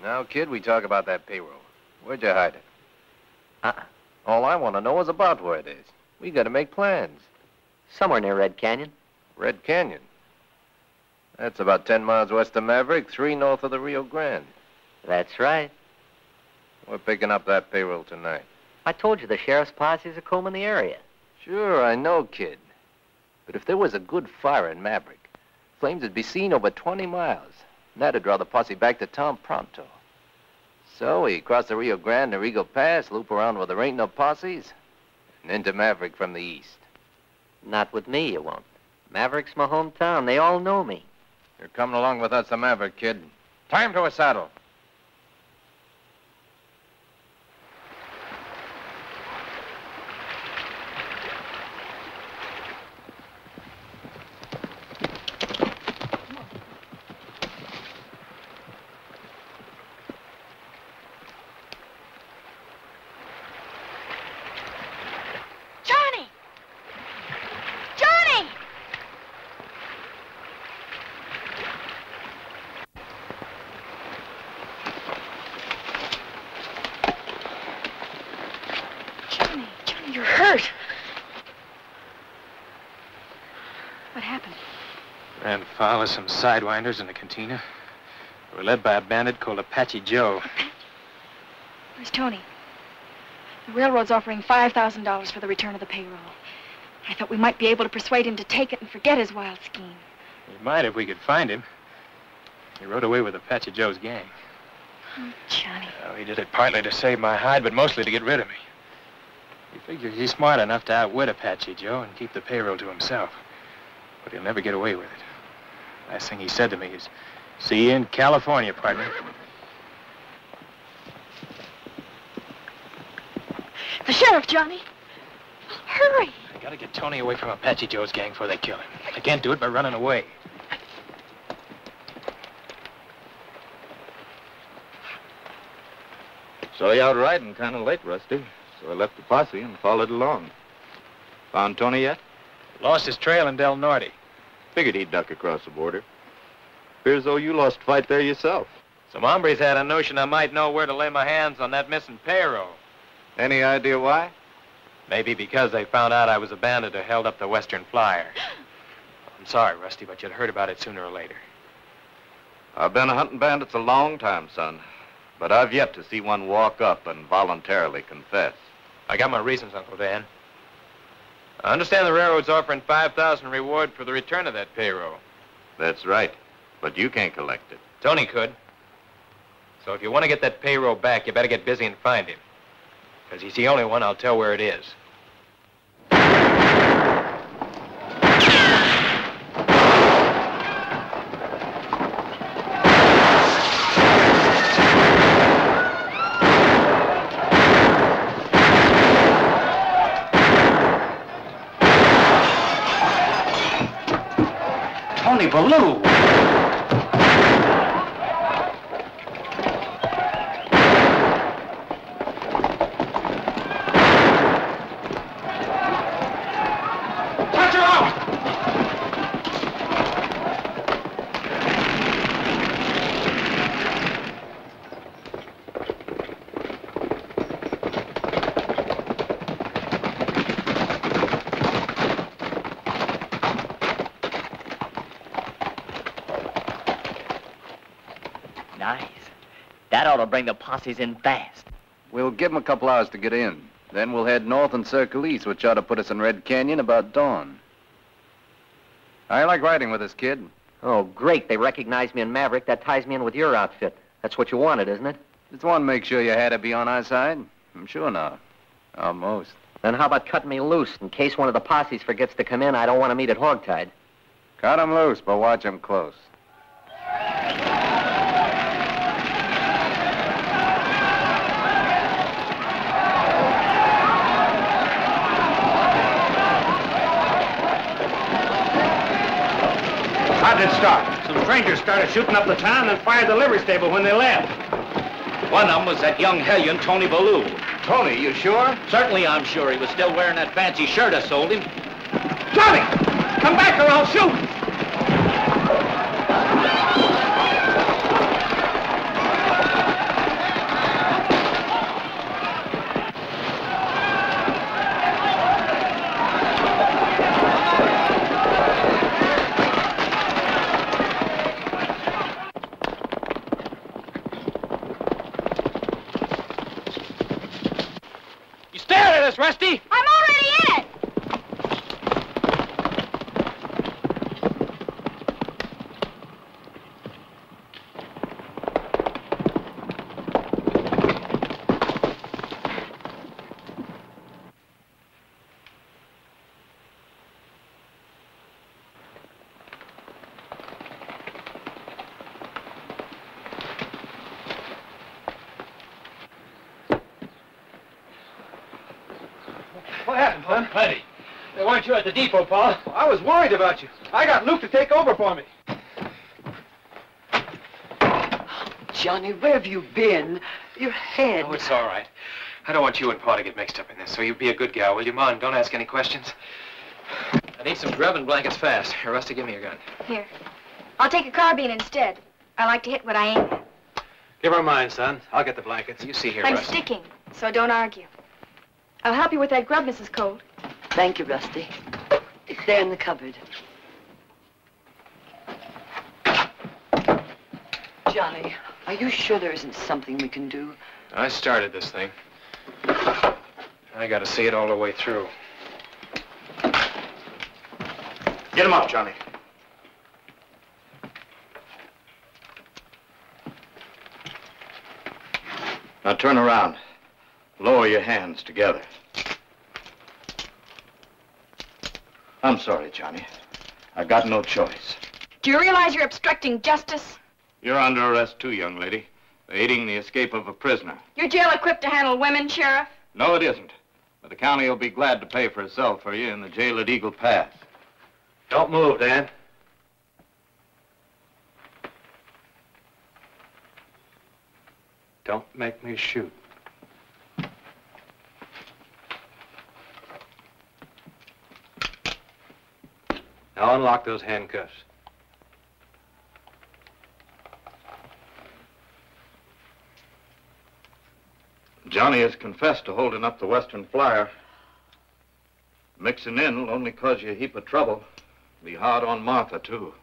Now, kid, we talk about that payroll. Where'd you hide it? Uh-uh. All I want to know is about where it is. We got to make plans. Somewhere near Red Canyon. Red Canyon. That's about 10 miles west of Maverick, three north of the Rio Grande. That's right. We're picking up that payroll tonight. I told you the sheriff's posses are combing the area. Sure, I know, kid. But if there was a good fire in Maverick, flames would be seen over 20 miles. And that'd draw the posse back to town pronto. So we cross the Rio Grande to Eagle Pass, loop around where there ain't no posses, and into Maverick from the east. Not with me, you won't. Maverick's my hometown. They all know me. You're coming along with us to Maverick, kid. Time to a saddle. Johnny! Johnny! Johnny, Johnny, you're hurt. What happened? Of some sidewinders in the cantina. They were led by a bandit called Apache Joe. Apache? Where's Tony? The railroad's offering $5,000 for the return of the payroll. I thought we might be able to persuade him to take it and forget his wild scheme. We might if we could find him. He rode away with Apache Joe's gang. Oh, Johnny. Well, he did it partly to save my hide, but mostly to get rid of me. He figures he's smart enough to outwit Apache Joe and keep the payroll to himself. But he'll never get away with it. Last thing he said to me is, see you in California, partner. The sheriff, Johnny. Hurry. I gotta get Tony away from Apache Joe's gang before they kill him. I can't do it by running away. Saw you out riding kind of late, Rusty. So I left the posse and followed along. Found Tony yet? Lost his trail in Del Norte. Figured he'd duck across the border. Appears though you lost a fight there yourself. Some hombres had a notion I might know where to lay my hands on that missing payroll. Any idea why? Maybe because they found out I was a bandit who held up the Western Flyer. I'm sorry, Rusty, but you'd heard about it sooner or later. I've been a hunting bandits a long time, son. But I've yet to see one walk up and voluntarily confess. I got my reasons, Uncle Dan. I understand the railroad's offering 5000 reward for the return of that payroll. That's right. But you can't collect it. Tony could. So if you want to get that payroll back, you better get busy and find him. Because he's the only one I'll tell where it is. Tony Ballou. Touch her out! Nice. That ought to bring the posses in fast. We'll give 'em a couple hours to get in. Then we'll head north and circle east, which ought to put us in Red Canyon about dawn. I like riding with this kid. Oh, great. They recognize me in Maverick. That ties me in with your outfit. That's what you wanted, isn't it? Just want to make sure you had to be on our side. I'm sure now. Almost. Then how about cutting me loose in case one of the posses forgets to come in? I don't want to meet at Hogtied. Cut 'em loose, but watch 'em close. How did it start? Some strangers started shooting up the town and fired the livery stable when they left. One of them was that young hellion, Tony Ballou. Tony, you sure? Certainly I'm sure. He was still wearing that fancy shirt I sold him. Johnny! Come back or I'll shoot! Rusty! What happened, Clem? Plenty. They weren't you at the depot, Paul? I was worried about you. I got Luke to take over for me. Johnny, where have you been? Your head. Oh, it's all right. I don't want you and Pa to get mixed up in this, so you be a good gal, will you, Ma? And don't ask any questions. I need some grub and blankets fast. Here, Rusty, give me your gun. Here. I'll take a carbine instead. I like to hit what I aim at. Give her mine, son. I'll get the blankets. You see here, I'm Rusty. sticking, so don't argue. I'll help you with that grub, Mrs. Colt. Thank you, Rusty. It's there in the cupboard. Johnny, are you sure there isn't something we can do? I started this thing. I gotta see it all the way through. Get him up, Johnny. Now turn around. Lower your hands together. I'm sorry, Johnny. I got no choice. Do you realize you're obstructing justice? You're under arrest too, young lady. Aiding the escape of a prisoner. Your jail equipped to handle women, Sheriff? No, it isn't. But the county will be glad to pay for a cell for you in the jail at Eagle Pass. Don't move, Dan. Don't make me shoot. Now unlock those handcuffs. Johnny has confessed to holding up the Western Flyer. Mixing in will only cause you a heap of trouble. Be hard on Martha, too.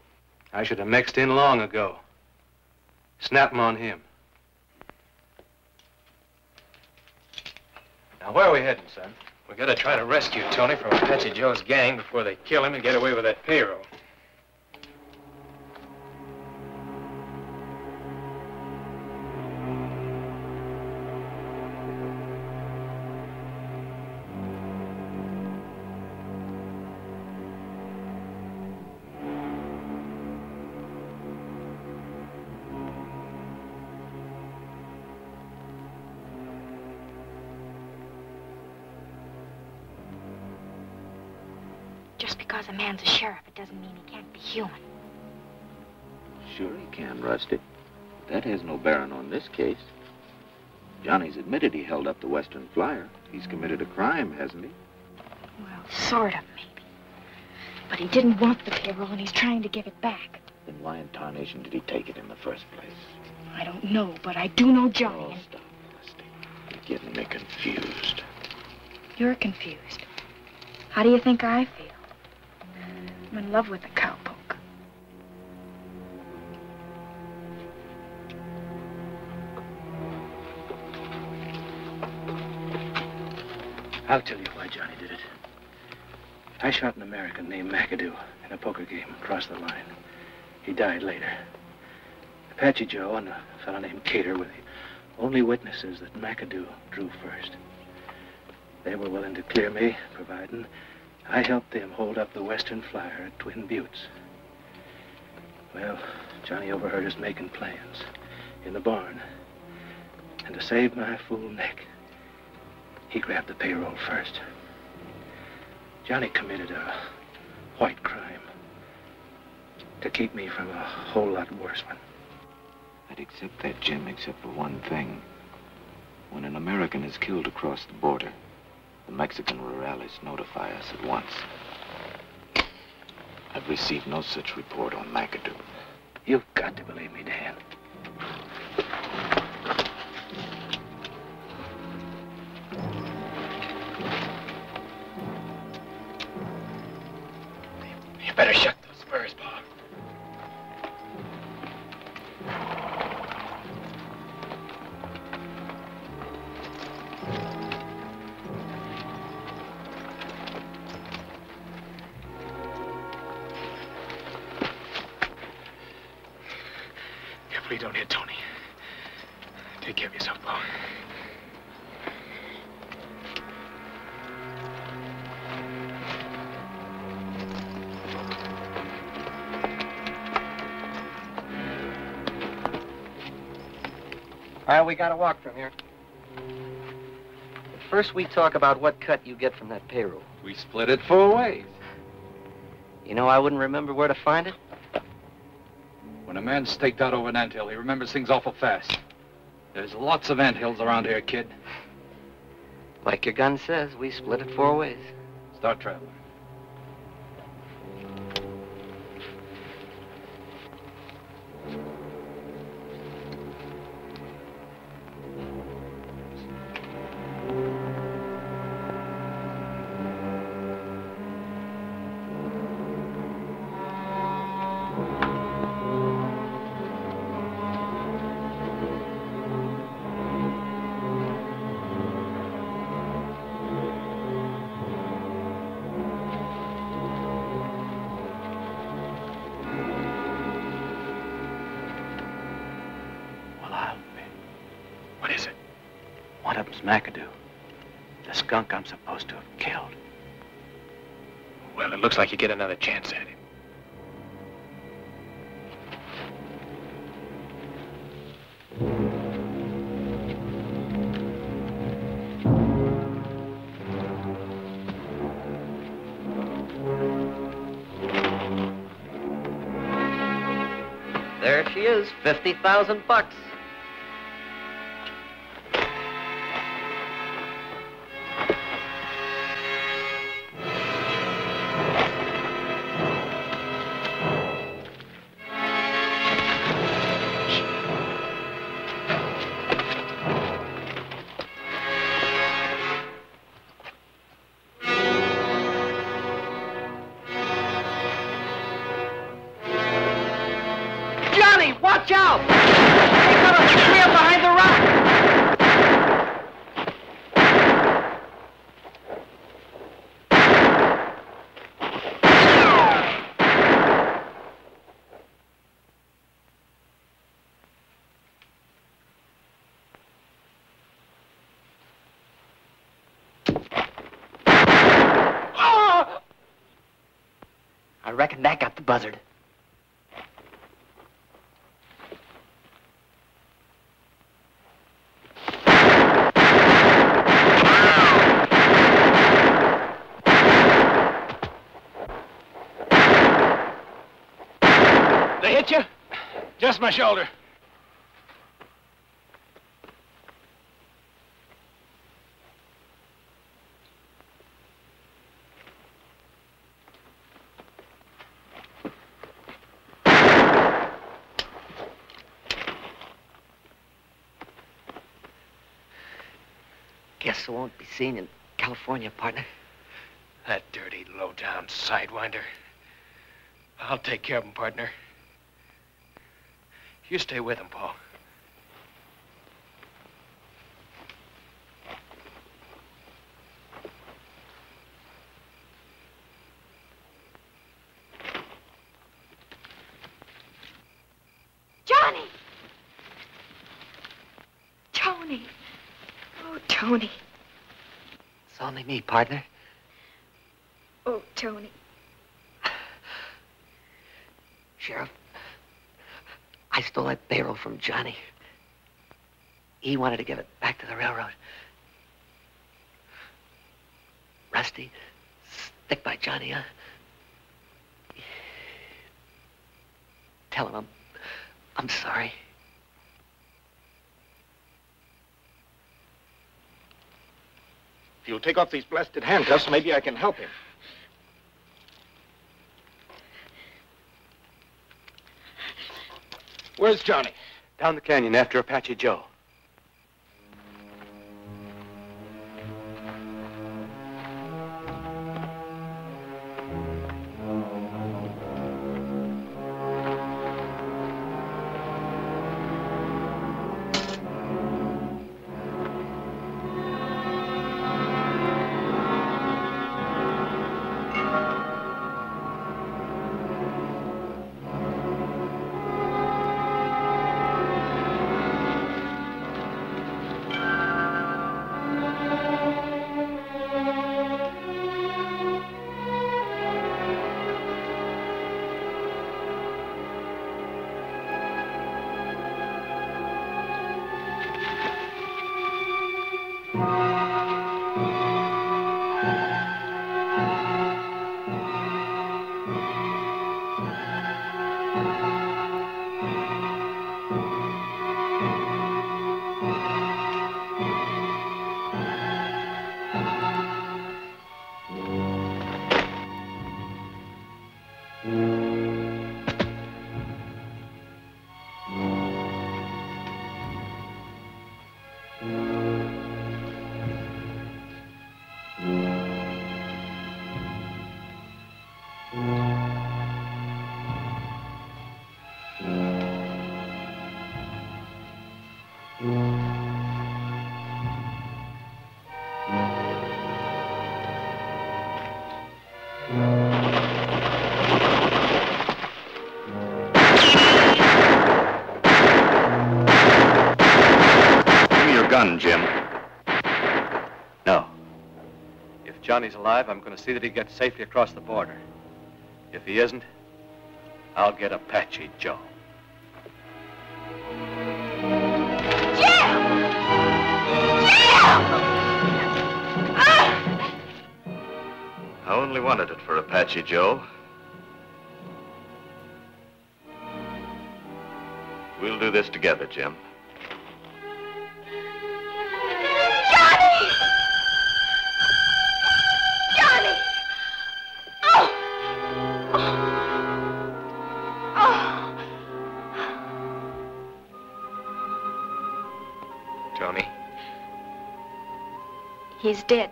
I should have mixed in long ago. Snap 'em on him. Now, where are we heading, son? We gotta try to rescue Tony from Apache Joe's gang before they kill him and get away with that payroll. Because a man's a sheriff, it doesn't mean he can't be human. Sure he can, Rusty. That has no bearing on this case. Johnny's admitted he held up the Western Flyer. He's committed a crime, hasn't he? Well, sort of, maybe. But he didn't want the payroll, and he's trying to give it back. Then why in tarnation did he take it in the first place? I don't know, but I do know Johnny. Oh, and stop, Rusty. You're getting me confused. You're confused. How do you think I feel? I'm in love with the cowpoke. I'll tell you why Johnny did it. I shot an American named McAdoo in a poker game across the line. He died later. Apache Joe and a fellow named Cater were the only witnesses that McAdoo drew first. They were willing to clear me, providing I helped them hold up the Western Flyer at Twin Buttes. Well, Johnny overheard us making plans in the barn. And to save my fool neck, he grabbed the payroll first. Johnny committed a white crime to keep me from a whole lot worse one. I'd accept that, Jim, except for one thing. When an American is killed across the border, the Mexican rurales notify us at once. I've received no such report on McAdoo. You've got to believe me, Dan. You better shut Carefully don't hit Tony. Take care of yourself, Bob. All right, we got to walk from here. But first, we talk about what cut you get from that payroll. We split it four ways. You know, I wouldn't remember where to find it. Man's staked out over an anthill, he remembers things awful fast. There's lots of anthills around here, kid. Like your gun says, we split it four ways. Start traveling. Get another chance at it. There she is, 50,000 bucks. Watch out! They got a trail behind the rock. I reckon that got the buzzard. My shoulder. Guess I won't be seen in California, partner. That dirty, low-down sidewinder. I'll take care of him, partner. You stay with him, Paul. Johnny! Tony! Oh, Tony. It's only me, partner. Oh, Tony. Sheriff, I stole that payroll from Johnny. He wanted to give it back to the railroad. Rusty, stick by Johnny, huh? Tell him I'm, I'm sorry. If you'll take off these blasted handcuffs, maybe I can help him. Where's Johnny? Down the canyon after Apache Joe. Give gun, Jim. No. If Johnny's alive, I'm going to see that he gets safely across the border. If he isn't, I'll get Apache Joe. jim ah! I only wanted it for Apache Joe. We'll do this together, Jim. He's dead.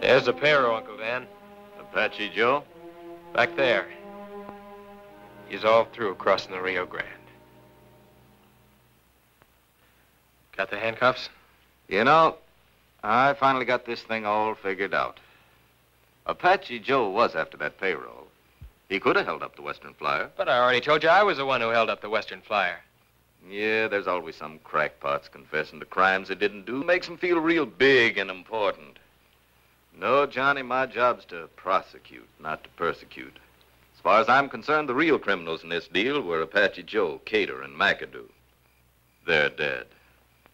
There's the payroll, Uncle Dan. Apache Joe? Back there. He's all through crossing the Rio Grande. Got the handcuffs? You know, I finally got this thing all figured out. Apache Joe was after that payroll. He could have held up the Western Flyer. But I already told you I was the one who held up the Western Flyer. Yeah, there's always some crackpots confessing to crimes they didn't do. Makes them feel real big and important. No, Johnny, my job's to prosecute, not to persecute. As far as I'm concerned, the real criminals in this deal were Apache Joe, Cater, and McAdoo. They're dead.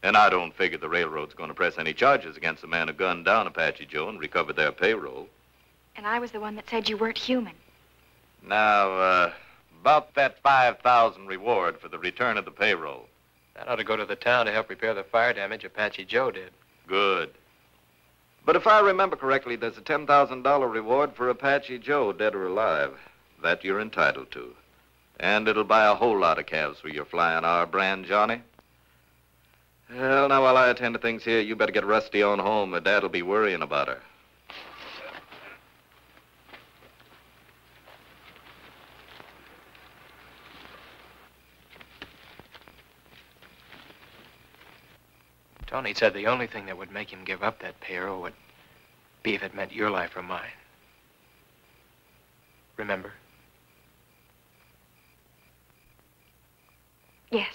And I don't figure the railroad's going to press any charges against the man who gunned down Apache Joe and recovered their payroll. And I was the one that said you weren't human. Now, uh, about that 5000 reward for the return of the payroll. That ought to go to the town to help repair the fire damage Apache Joe did. Good. But if I remember correctly, there's a $10,000 reward for Apache Joe, dead or alive. That you're entitled to. And it'll buy a whole lot of calves for your Flying R brand, Johnny. Well, now, while I attend to things here, you better get Rusty on home. Dad'll be worrying about her. Tony said the only thing that would make him give up that payroll would be if it meant your life or mine. Remember? Yes.